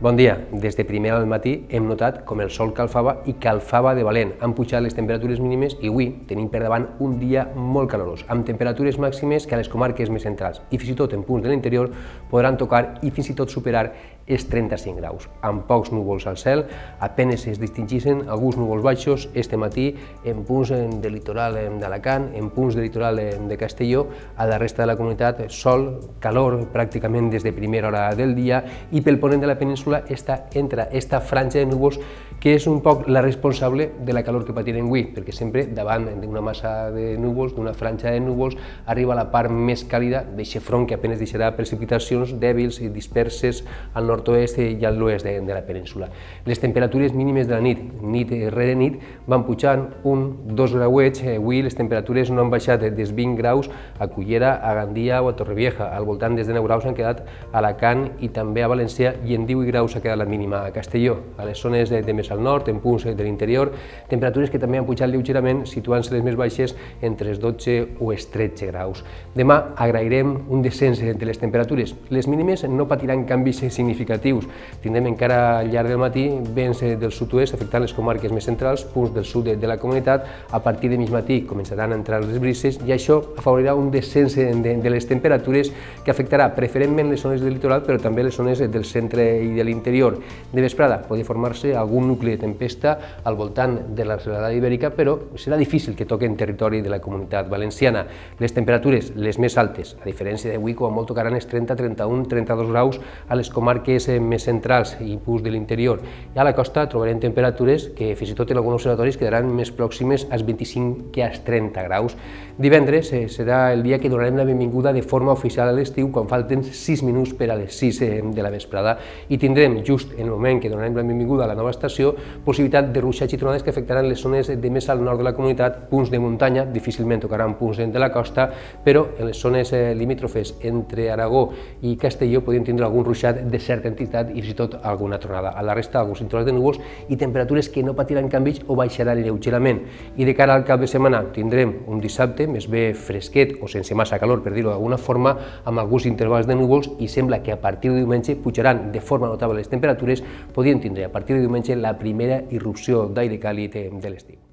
Bon dia. Des de primera al matí hem notat com el sol calfava i calfava de valent. Han pujat les temperatures mínimes i avui tenim per davant un dia molt calorós, amb temperatures màximes que a les comarques més centrals i fins i tot en punts de l'interior podran tocar i fins i tot superar els 35 graus. Amb pocs núvols al cel, apenes es distingeixen alguns núvols baixos este matí en punts de litoral d'Alacant, en punts de litoral de Castelló, a la resta de la comunitat sol, calor pràcticament des de primera hora del dia i pel ponent de la península està entre esta franja de núvols que és un poc la responsable de la calor que patirem avui, perquè sempre davant d'una massa de núvols, d'una franja de núvols, arriba la part més càlida d'aquest front que apenas deixarà precipitacions dèbils i disperses al nord-oest i al l'oest de, de la península. Les temperatures mínimes de la nit, nit rere nit, van pujant un, dos grauets, avui les temperatures no han baixat dels 20 graus a Cullera, a Gandia o a Torrevieja, al voltant des de 9 graus han quedat a Alacant i també a València i en 18 graus ha quedat la mínima a Castelló. A les zones de, de més al nord, en punts de l'interior, temperatures que també han pujat lleugerament, situant-se les més baixes entre els 12 o els 13 graus. Demà agrairem un descens de les temperatures. Les mínimes no patiran canvis significatius. Tindrem encara al llarg del matí vents del sud-oest afectant les comarques més centrals, punts del sud de, de la comunitat. A partir de mig matí començaran a entrar les brises i això afavorirà un descens de, de les temperatures que afectarà preferentment les zones del litoral, però també les zones del centre i de l'interior. De vesprada podria formar-se algun nucli de tempesta al voltant de la serralada ibèrica, però serà difícil que toquen territori de la comunitat valenciana. Les temperatures, les més altes, a diferència d'avui, com a molt tocaran els 30, 31, 32 graus a les comarques eh, més centrals i punts de l'interior. I a la costa trobarem temperatures que fins i tot en alguns observatoris quedaran més pròximes als 25 que als 30 graus. Divendres eh, serà el dia que donarem la benvinguda de forma oficial a l'estiu quan falten 6 minuts per a les 6 eh, de la vesprada i tindrem just en el moment que donarem la benvinguda a la nova estació possibilitat de ruixats i tronades que afectaran les zones de més al nord de la comunitat, punts de muntanya, difícilment tocaran punts de la costa, però en les zones limítrofes entre Aragó i Castelló podríem tindre algun ruixat de certa entitat i fins i tot alguna tronada. A la resta, alguns cinturons de núvols i temperatures que no patiran canvis o baixaran lleugerament. I de cara al cap de setmana tindrem un dissabte més bé fresquet o sense massa calor, per dir-ho d'alguna forma, amb alguns intervals de núvols i sembla que a partir de diumenge pujaran de forma notable les temperatures, podien tindre a partir de diumenge la primera irrupció d'aire càlid de l'estiu.